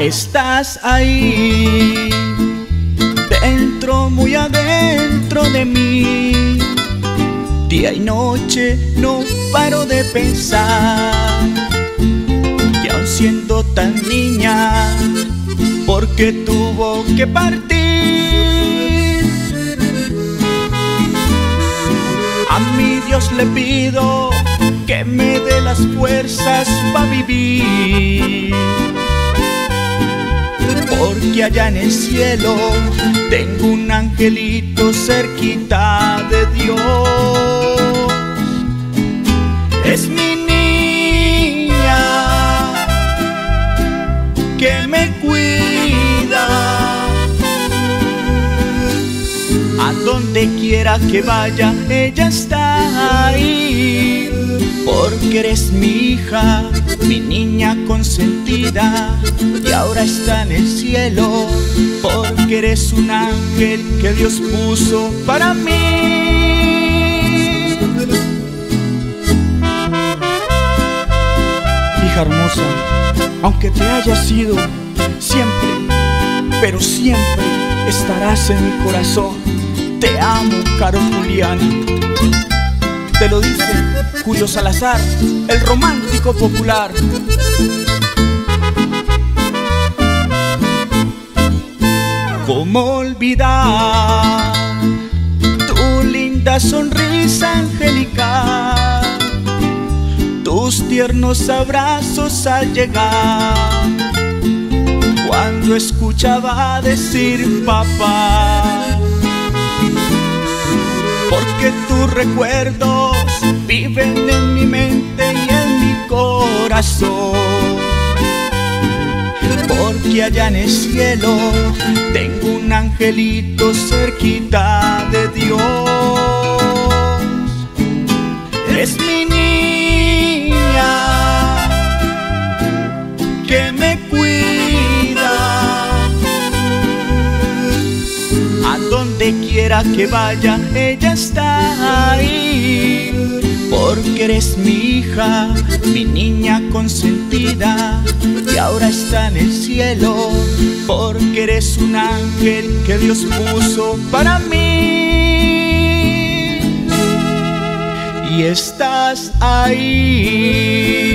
Estás ahí, dentro, muy adentro de mí. Día y noche no paro de pensar que aun siendo tan niña, porque tuvo que partir. A mi Dios le pido que me dé las fuerzas para vivir. Allá en el cielo tengo un angelito cerquita de Dios. Es mi niña que me cuida. A donde quiera que vaya, ella está. Porque eres mi hija, mi niña consentida. Y ahora está en el cielo. Porque eres un ángel que Dios puso para mí. Hija hermosa, aunque te haya sido, siempre, pero siempre estarás en mi corazón. Te amo, caro Julián. Te lo dice Julio Salazar, el romántico popular. ¿Cómo olvidar tu linda sonrisa angelical? Tus tiernos abrazos al llegar, cuando escuchaba decir papá. Porque tus recuerdos viven en mi mente y en mi corazón. Porque allá en el cielo tengo un angelito cerquita quiera que vaya, ella está ahí. Porque eres mi hija, mi niña consentida. Y ahora está en el cielo. Porque eres un ángel que Dios puso para mí. Y estás ahí.